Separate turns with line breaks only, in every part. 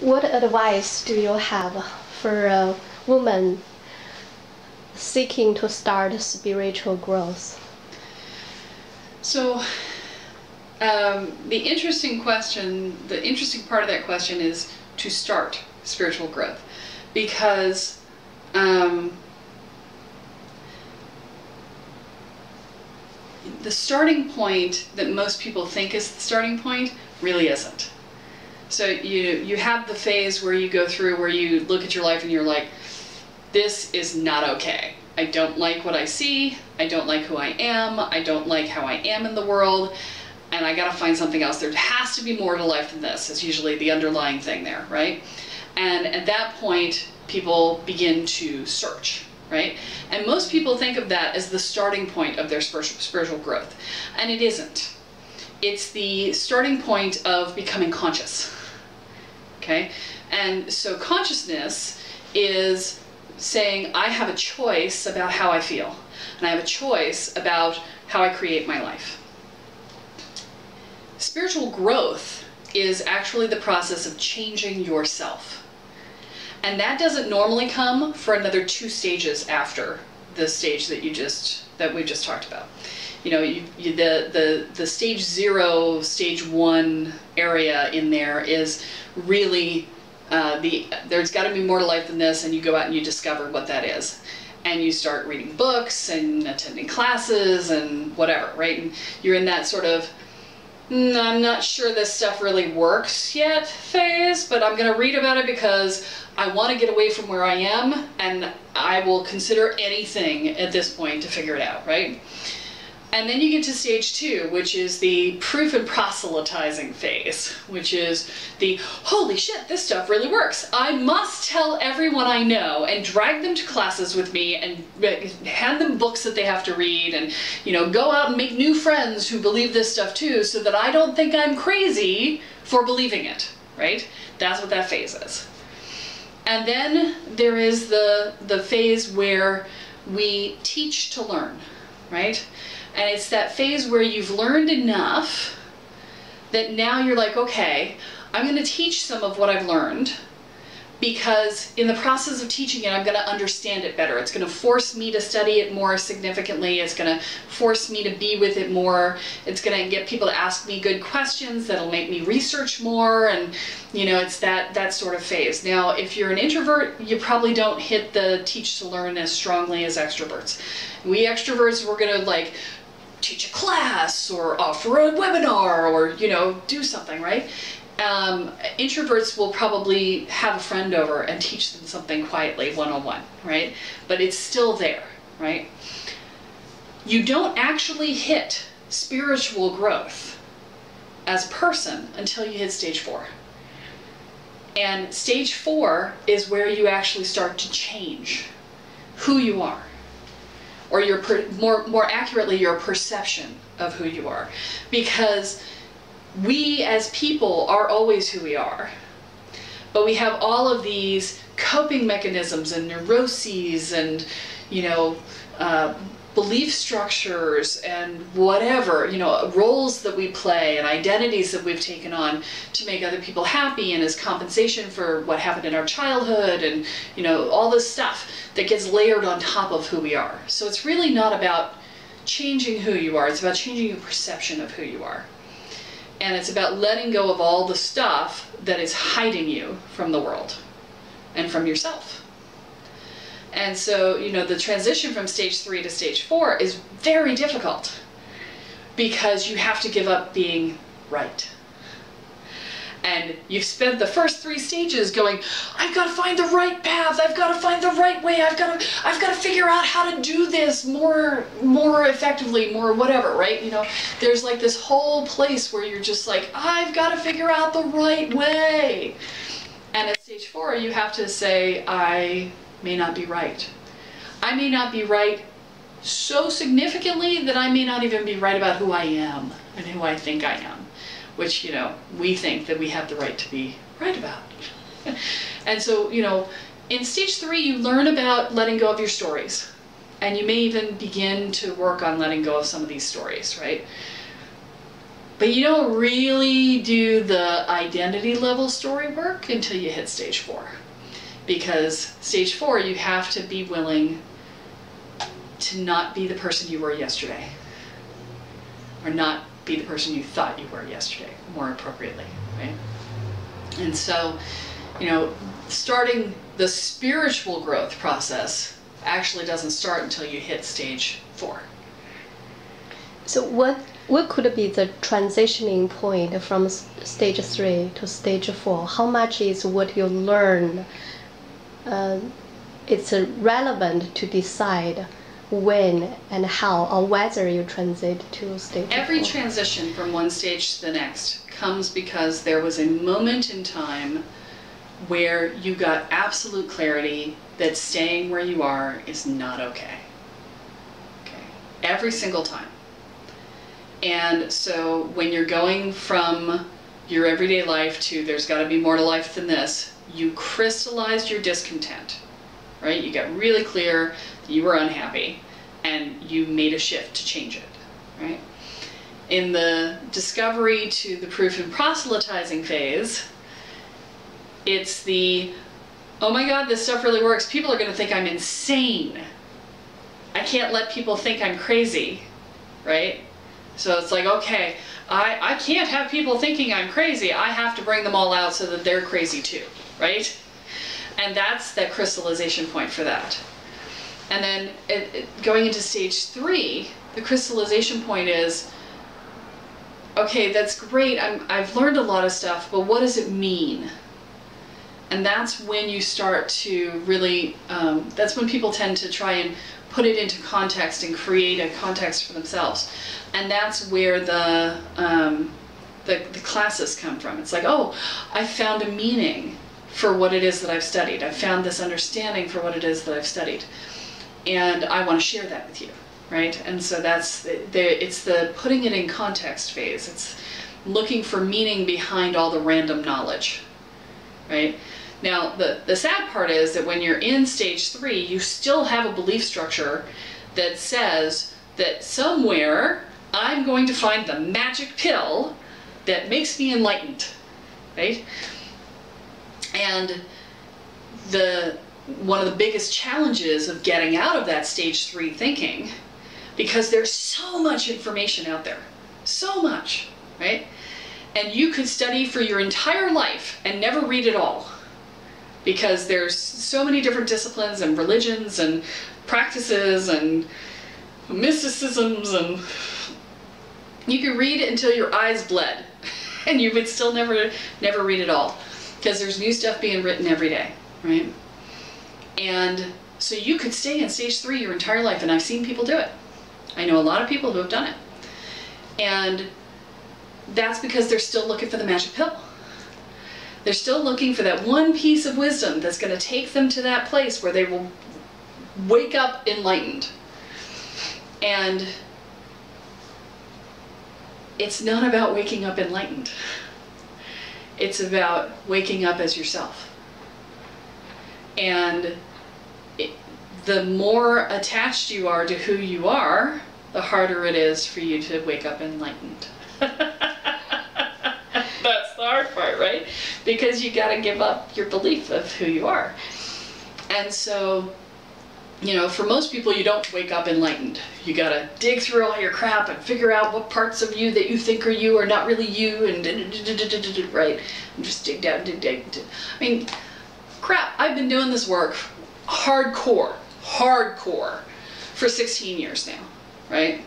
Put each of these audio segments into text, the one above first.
what advice do you have for a woman seeking to start spiritual growth?
So, um, the interesting question, the interesting part of that question is to start spiritual growth. Because um, the starting point that most people think is the starting point really isn't. So you you have the phase where you go through where you look at your life and you're like, this is not okay. I don't like what I see. I don't like who I am. I don't like how I am in the world. And I gotta find something else. There has to be more to life than this, It's usually the underlying thing there, right? And at that point, people begin to search, right? And most people think of that as the starting point of their spiritual growth. And it isn't. It's the starting point of becoming conscious okay? And so consciousness is saying, I have a choice about how I feel, and I have a choice about how I create my life. Spiritual growth is actually the process of changing yourself. And that doesn't normally come for another two stages after the stage that you just that we just talked about you know, you, you, the, the, the stage zero, stage one area in there is really uh, the, there's got to be more to life than this, and you go out and you discover what that is. And you start reading books and attending classes and whatever, right? And you're in that sort of, mm, I'm not sure this stuff really works yet phase, but I'm going to read about it because I want to get away from where I am, and I will consider anything at this point to figure it out, right? And then you get to stage two, which is the proof and proselytizing phase, which is the holy shit, this stuff really works. I must tell everyone I know and drag them to classes with me and uh, hand them books that they have to read and, you know, go out and make new friends who believe this stuff too so that I don't think I'm crazy for believing it, right? That's what that phase is. And then there is the, the phase where we teach to learn, right? And it's that phase where you've learned enough that now you're like, okay, I'm going to teach some of what I've learned because in the process of teaching it, I'm going to understand it better. It's going to force me to study it more significantly. It's going to force me to be with it more. It's going to get people to ask me good questions that'll make me research more. And, you know, it's that, that sort of phase. Now, if you're an introvert, you probably don't hit the teach to learn as strongly as extroverts. We extroverts, we're going to like teach a class or offer a webinar or, you know, do something, right? Um, introverts will probably have a friend over and teach them something quietly one-on-one, right? But it's still there, right? You don't actually hit spiritual growth as a person until you hit stage four. And stage four is where you actually start to change who you are or your more more accurately your perception of who you are. Because we as people are always who we are. But we have all of these coping mechanisms and neuroses and you know uh, belief structures and whatever, you know, roles that we play and identities that we've taken on to make other people happy and as compensation for what happened in our childhood and, you know, all this stuff that gets layered on top of who we are. So it's really not about changing who you are, it's about changing your perception of who you are. And it's about letting go of all the stuff that is hiding you from the world and from yourself. And so, you know, the transition from stage three to stage four is very difficult because you have to give up being right. And you've spent the first three stages going, I've got to find the right path, I've got to find the right way, I've got to, I've got to figure out how to do this more, more effectively, more whatever, right? You know, there's like this whole place where you're just like, I've got to figure out the right way. And at stage four, you have to say, I may not be right. I may not be right so significantly that I may not even be right about who I am and who I think I am, which, you know, we think that we have the right to be right about. and so, you know, in stage three, you learn about letting go of your stories. And you may even begin to work on letting go of some of these stories, right? But you don't really do the identity level story work until you hit stage four. Because stage four, you have to be willing to not be the person you were yesterday, or not be the person you thought you were yesterday, more appropriately, right? And so, you know, starting the spiritual growth process actually doesn't start until you hit stage four.
So what what could be the transitioning point from stage three to stage four? How much is what you learn? Uh, it's relevant to decide when and how or whether you transit to stage
Every
four.
transition from one stage to the next comes because there was a moment in time where you got absolute clarity that staying where you are is not okay. Okay. Every single time. And so when you're going from your everyday life to there's got to be more to life than this, you crystallized your discontent, right? You got really clear that you were unhappy and you made a shift to change it, right? In the discovery to the proof and proselytizing phase, it's the, oh my God, this stuff really works. People are going to think I'm insane. I can't let people think I'm crazy, right? So it's like, okay, I, I can't have people thinking I'm crazy. I have to bring them all out so that they're crazy too, right? And that's that crystallization point for that. And then it, it, going into stage three, the crystallization point is, okay, that's great. I'm, I've learned a lot of stuff, but what does it mean? And that's when you start to really, um, that's when people tend to try and put it into context and create a context for themselves. And that's where the, um, the, the classes come from. It's like, oh, I found a meaning for what it is that I've studied. I've found this understanding for what it is that I've studied. And I want to share that with you, right? And so that's, the, it's the putting it in context phase. It's looking for meaning behind all the random knowledge, right? Now, the, the sad part is that when you're in stage three, you still have a belief structure that says that somewhere I'm going to find the magic pill that makes me enlightened, right? And the one of the biggest challenges of getting out of that stage three thinking, because there's so much information out there, so much, right? And you could study for your entire life and never read it all because there's so many different disciplines and religions and practices and mysticisms and you could read it until your eyes bled and you would still never never read it all because there's new stuff being written every day right and so you could stay in stage three your entire life and i've seen people do it i know a lot of people who have done it and that's because they're still looking for the magic pill they're still looking for that one piece of wisdom that's going to take them to that place where they will wake up enlightened. And it's not about waking up enlightened. It's about waking up as yourself. And it, the more attached you are to who you are, the harder it is for you to wake up enlightened. That's the hard part, right? Because you got to give up your belief of who you are. And so, you know, for most people, you don't wake up enlightened. You got to dig through all your crap and figure out what parts of you that you think are you are not really you, and right, and just dig down, dig, dig. dig. I mean, crap. I've been doing this work hardcore, hardcore, for 16 years now, right?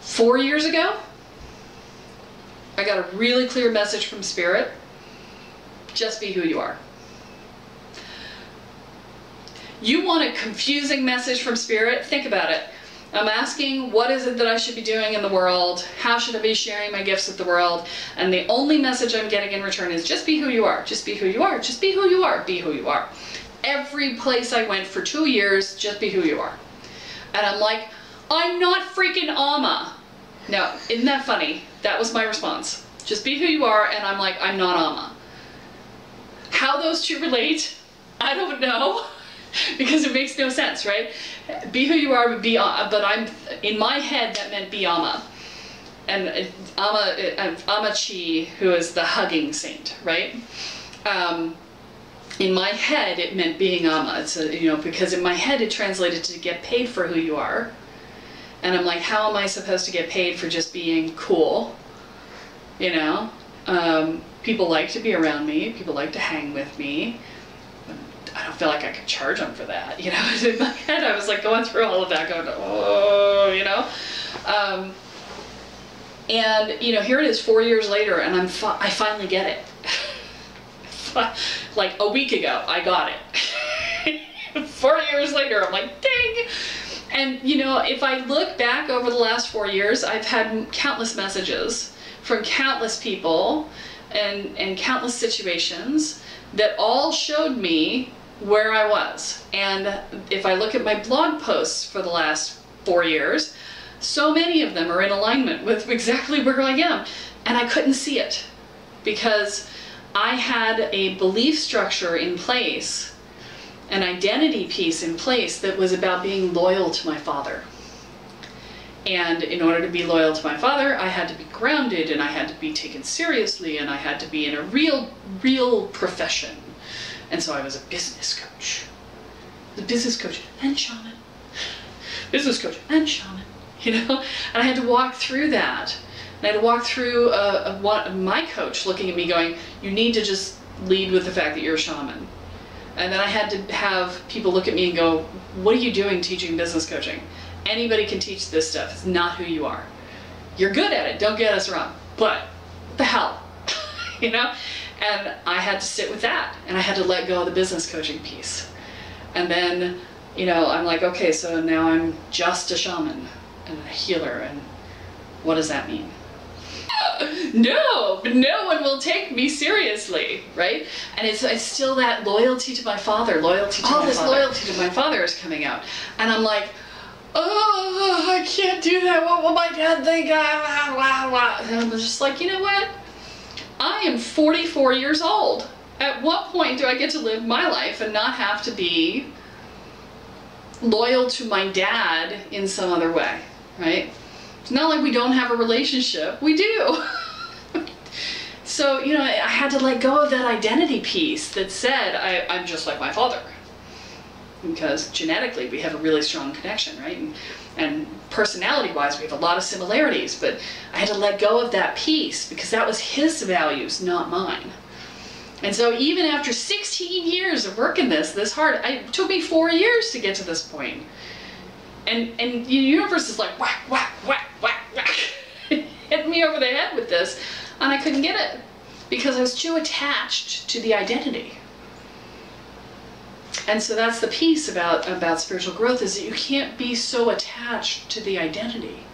Four years ago, I got a really clear message from Spirit. Just be who you are. You want a confusing message from Spirit? Think about it. I'm asking, what is it that I should be doing in the world? How should I be sharing my gifts with the world? And the only message I'm getting in return is just be who you are. Just be who you are. Just be who you are. Be who you are. Every place I went for two years, just be who you are. And I'm like, I'm not freaking Amma. Now, isn't that funny? That was my response. Just be who you are, and I'm like, I'm not Amma. How those two relate, I don't know. because it makes no sense, right? Be who you are, but be. uh, But I'm in my head that meant be Amma, and Amma uh, Chi, who is the hugging saint, right? Um, in my head, it meant being Amma. It's a, you know because in my head it translated to get paid for who you are, and I'm like, how am I supposed to get paid for just being cool? You know, um, people like to be around me. People like to hang with me. Feel like I could charge them for that. You know, in my head, I was like going through all of that, going, oh, you know. Um, and you know, here it is, four years later, and I'm fi- I finally get it. like a week ago, I got it. four years later, I'm like, dang. And you know, if I look back over the last four years, I've had countless messages from countless people and and countless situations that all showed me where I was. And if I look at my blog posts for the last four years, so many of them are in alignment with exactly where I am. And I couldn't see it because I had a belief structure in place, an identity piece in place that was about being loyal to my father. And in order to be loyal to my father, I had to be grounded and I had to be taken seriously and I had to be in a real, real profession. And so I was a business coach. The business coach and shaman. Business coach and shaman. You know? And I had to walk through that. And I had to walk through uh, a, my coach looking at me going, you need to just lead with the fact that you're a shaman. And then I had to have people look at me and go, what are you doing teaching business coaching? Anybody can teach this stuff. It's not who you are. You're good at it, don't get us wrong. But the hell? you know? And I had to sit with that and I had to let go of the business coaching piece. And then, you know, I'm like, okay, so now I'm just a shaman and a healer. And what does that mean? no, no one will take me seriously, right? And it's, it's still that loyalty to my father, loyalty to All this father. loyalty to my father is coming out. And I'm like, oh, I can't do that. What will my dad think? Ah, blah, blah. And I'm just like, you know what? I am 44 years old. At what point do I get to live my life and not have to be loyal to my dad in some other way, right? It's not like we don't have a relationship. We do. so, you know, I had to let go of that identity piece that said I, I'm just like my father because genetically we have a really strong connection, right? And, and personality-wise, we have a lot of similarities, but I had to let go of that piece because that was his values, not mine. And so even after 16 years of working this, this hard, it took me four years to get to this point. And, and the universe is like whack, whack, whack, whack, whack, hit me over the head with this, and I couldn't get it because I was too attached to the identity. And so that's the piece about, about spiritual growth is that you can't be so attached to the identity.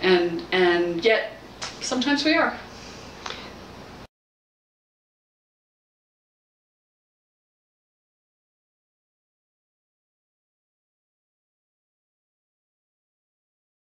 And, and yet, sometimes we are.